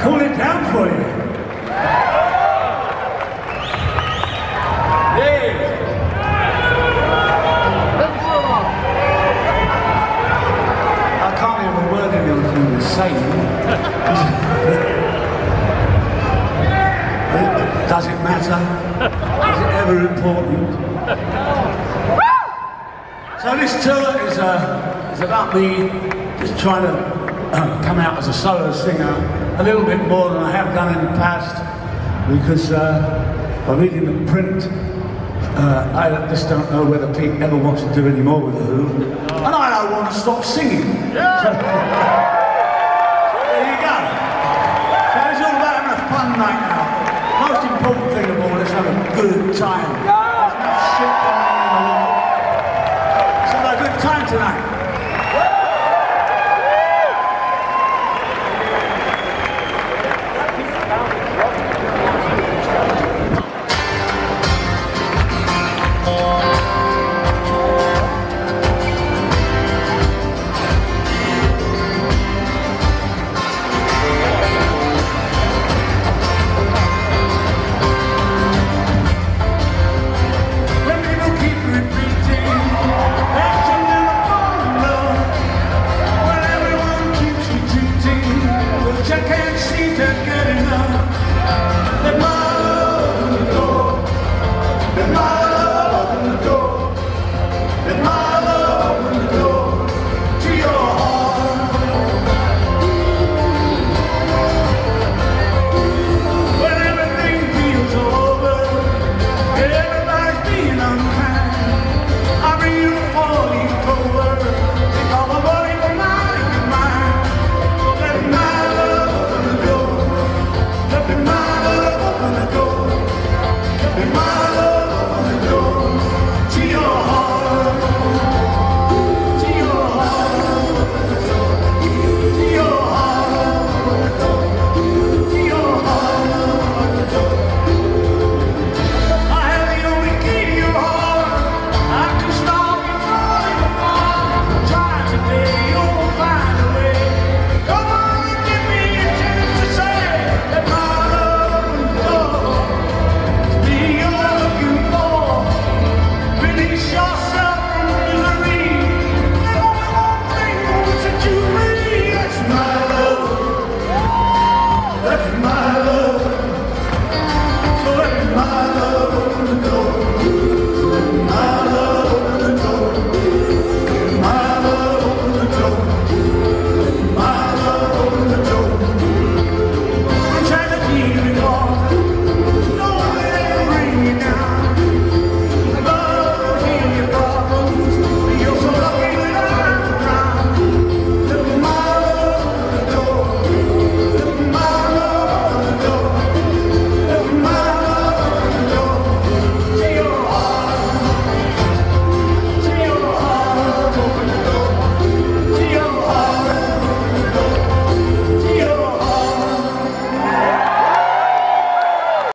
I'll cool it down for you. I can't saying. Does it matter? Is it ever important? so this tour is, uh, is about me just trying to uh, come out as a solo singer a little bit more than I have done in the past because uh, by reading the print, uh, I just don't know whether Pete ever wants to do any more with The Who, and I don't want to stop singing. So, there you go. So it's all about having a fun night now. Most important thing of all is have a good time. There's enough shit going on in the world. Let's have a good time tonight.